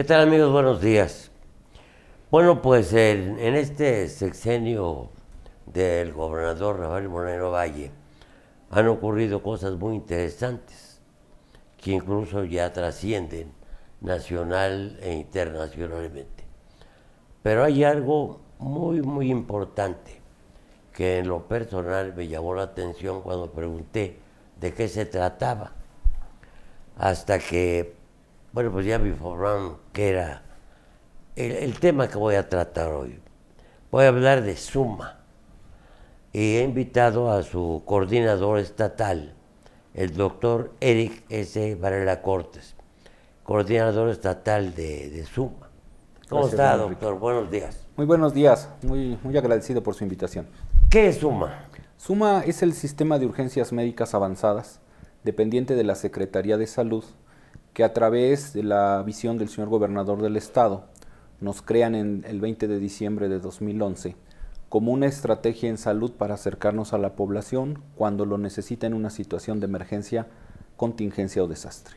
¿Qué tal amigos? Buenos días. Bueno, pues en, en este sexenio del gobernador Rafael Moreno Valle han ocurrido cosas muy interesantes que incluso ya trascienden nacional e internacionalmente. Pero hay algo muy, muy importante que en lo personal me llamó la atención cuando pregunté de qué se trataba. Hasta que, bueno, pues ya me informaron que era el, el tema que voy a tratar hoy. Voy a hablar de Suma y he invitado a su coordinador estatal, el doctor Eric S. Varela Cortes, coordinador estatal de, de Suma. ¿Cómo Gracias, está, Enrique. doctor? Buenos días. Muy buenos días, muy, muy agradecido por su invitación. ¿Qué es Suma? SUMA es el sistema de urgencias médicas avanzadas, dependiente de la Secretaría de Salud, que a través de la visión del señor gobernador del estado nos crean en el 20 de diciembre de 2011 como una estrategia en salud para acercarnos a la población cuando lo necesita en una situación de emergencia, contingencia o desastre.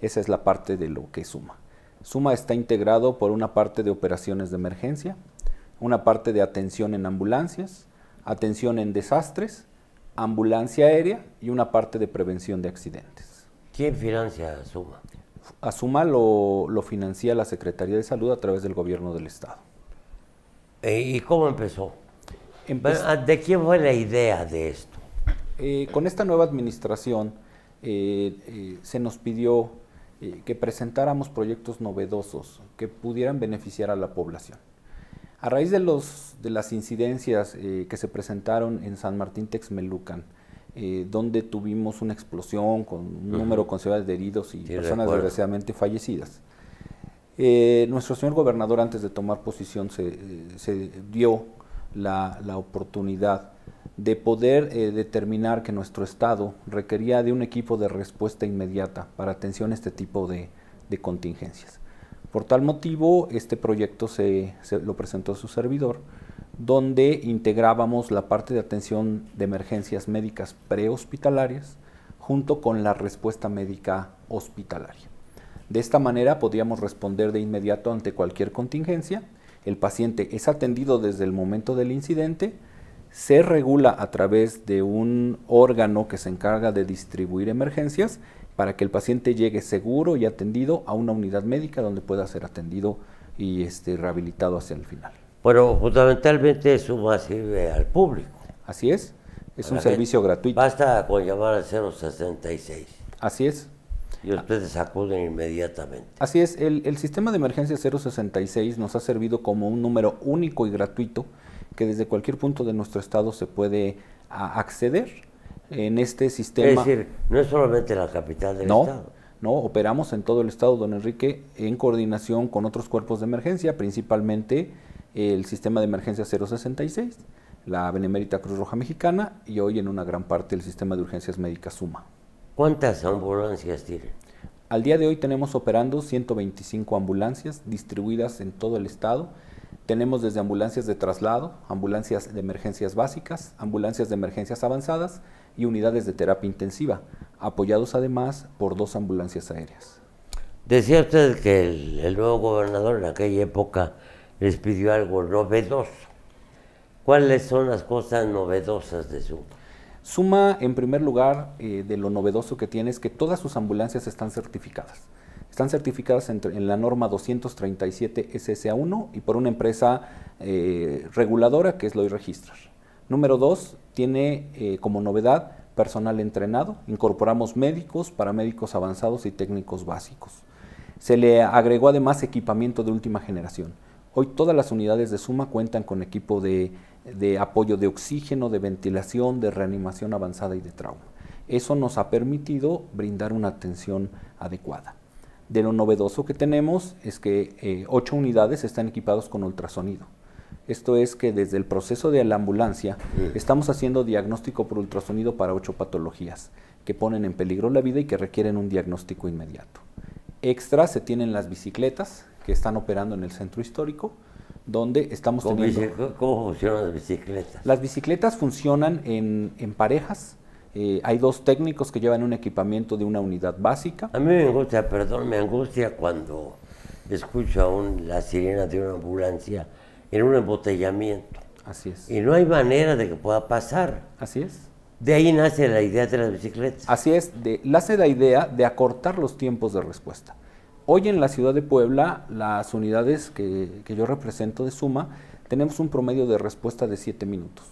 Esa es la parte de lo que SUMA. SUMA está integrado por una parte de operaciones de emergencia, una parte de atención en ambulancias, atención en desastres, ambulancia aérea y una parte de prevención de accidentes. ¿Quién financia Suma? A SUMA lo, lo financia la Secretaría de Salud a través del gobierno del Estado. ¿Y cómo empezó? Empe- ah, ¿De quién fue la idea de esto? Eh, con esta nueva administración eh, eh, se nos pidió que presentáramos proyectos novedosos que pudieran beneficiar a la población. A raíz de, los, de las incidencias que se presentaron en San Martín Texmelucan, eh, donde tuvimos una explosión con un número considerable de heridos y Sí, personas recuerdo. desgraciadamente fallecidas, eh, nuestro señor gobernador antes de tomar posición se, eh, se dio la, la oportunidad de poder eh, determinar que nuestro Estado requería de un equipo de respuesta inmediata para atención a este tipo de, de contingencias. Por tal motivo, este proyecto se, se lo presentó su servidor, donde integrábamos la parte de atención de emergencias médicas prehospitalarias junto con la respuesta médica hospitalaria. De esta manera podíamos responder de inmediato ante cualquier contingencia. El paciente es atendido desde el momento del incidente, se regula a través de un órgano que se encarga de distribuir emergencias para que el paciente llegue seguro y atendido a una unidad médica donde pueda ser atendido y este, rehabilitado hacia el final. Bueno, fundamentalmente Suma sirve al público. Así es, es un gente. servicio gratuito. Basta con llamar al 066 Así es. y ustedes acuden inmediatamente. Así es, el, el sistema de emergencia 066 nos ha servido como un número único y gratuito que desde cualquier punto de nuestro estado se puede acceder en este sistema. Es decir, no es solamente la capital del no, estado. no, operamos en todo el estado, don Enrique, en coordinación con otros cuerpos de emergencia, principalmente el sistema de emergencia 066, la Benemérita Cruz Roja Mexicana y hoy en una gran parte el sistema de urgencias médicas SUMA. ¿Cuántas ambulancias tienen? Al día de hoy tenemos operando 125 ambulancias distribuidas en todo el estado. Tenemos desde ambulancias de traslado, ambulancias de emergencias básicas, ambulancias de emergencias avanzadas y unidades de terapia intensiva, apoyados además por dos ambulancias aéreas. Decía usted que el, el nuevo gobernador en aquella época les pidió algo novedoso. ¿Cuáles son las cosas novedosas de Suma? Suma, en primer lugar, eh, de lo novedoso que tiene es que todas sus ambulancias están certificadas. Están certificadas en, la norma 237 SSA1 y por una empresa eh, reguladora que es Loy Registrar. Número dos, tiene eh, como novedad personal entrenado. Incorporamos médicos, paramédicos avanzados y técnicos básicos. Se le agregó además equipamiento de última generación. Hoy todas las unidades de Suma cuentan con equipo de, de apoyo de oxígeno, de ventilación, de reanimación avanzada y de trauma. Eso nos ha permitido brindar una atención adecuada. De lo novedoso que tenemos es que eh, ocho unidades están equipados con ultrasonido. Esto es que desde el proceso de la ambulancia estamos haciendo diagnóstico por ultrasonido para ocho patologías que ponen en peligro la vida y que requieren un diagnóstico inmediato. Extra se tienen las bicicletas que están operando en el centro histórico, donde estamos ¿Cómo, teniendo... cómo funcionan las bicicletas? Las bicicletas funcionan en, en parejas. eh, hay dos técnicos que llevan un equipamiento de una unidad básica. A mí me angustia, perdón, me angustia cuando escucho aún la sirena de una ambulancia en un embotellamiento. Así es. Y no hay manera de que pueda pasar. Así es. De ahí nace la idea de las bicicletas. Así es, de, nace la idea de acortar los tiempos de respuesta. Hoy en la ciudad de Puebla, las unidades que, que yo represento de Suma, tenemos un promedio de respuesta de 7 minutos.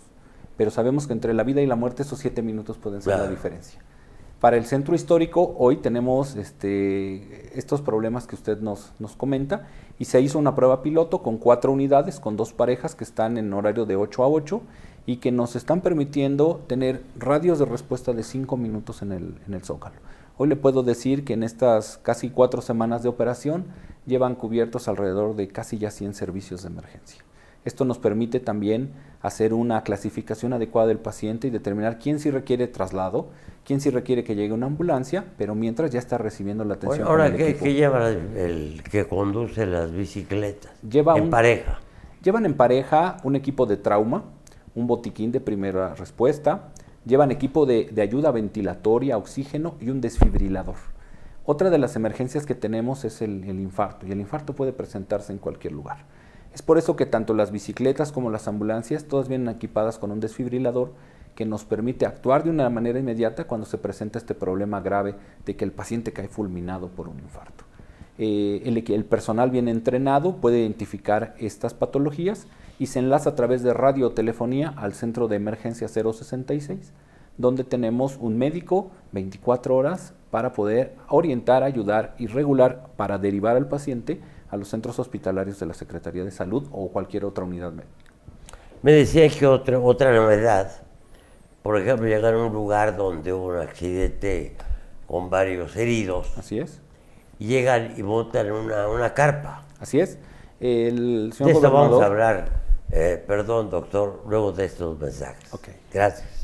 Pero sabemos que entre la vida y la muerte esos 7 minutos pueden ser la diferencia. Para el centro histórico, hoy tenemos este, estos problemas que usted nos, nos comenta y se hizo una prueba piloto con cuatro unidades, con dos parejas que están en horario de 8 a 8 y que nos están permitiendo tener radios de respuesta de 5 minutos en el, en el Zócalo. Hoy le puedo decir que en estas casi cuatro semanas de operación llevan cubiertos alrededor de casi ya 100 servicios de emergencia. Esto nos permite también hacer una clasificación adecuada del paciente y determinar quién sí requiere traslado, quién sí requiere que llegue una ambulancia, pero mientras ya está recibiendo la atención. Ahora, ¿qué, lleva el que conduce las bicicletas? Lleva en un- pareja. Llevan en pareja un equipo de trauma, un botiquín de primera respuesta, llevan equipo de, de ayuda ventilatoria, oxígeno y un desfibrilador. Otra de las emergencias que tenemos es el, infarto, y el infarto puede presentarse en cualquier lugar. Es por eso que tanto las bicicletas como las ambulancias todas vienen equipadas con un desfibrilador que nos permite actuar de una manera inmediata cuando se presenta este problema grave de que el paciente cae fulminado por un infarto. Eh, el, el personal bien entrenado puede identificar estas patologías y se enlaza a través de radiotelefonía al centro de emergencia 066, donde tenemos un médico 24 horas para poder orientar, ayudar y regular para derivar al paciente a los centros hospitalarios de la Secretaría de Salud o cualquier otra unidad médica. Me decía que otra, otra novedad, por ejemplo, llegar a un lugar donde hubo un accidente con varios heridos, Así es. y llegan y montan una, una carpa. Así es. El De señor esto vamos a hablar, eh, perdón doctor, luego de estos mensajes. Ok. Gracias.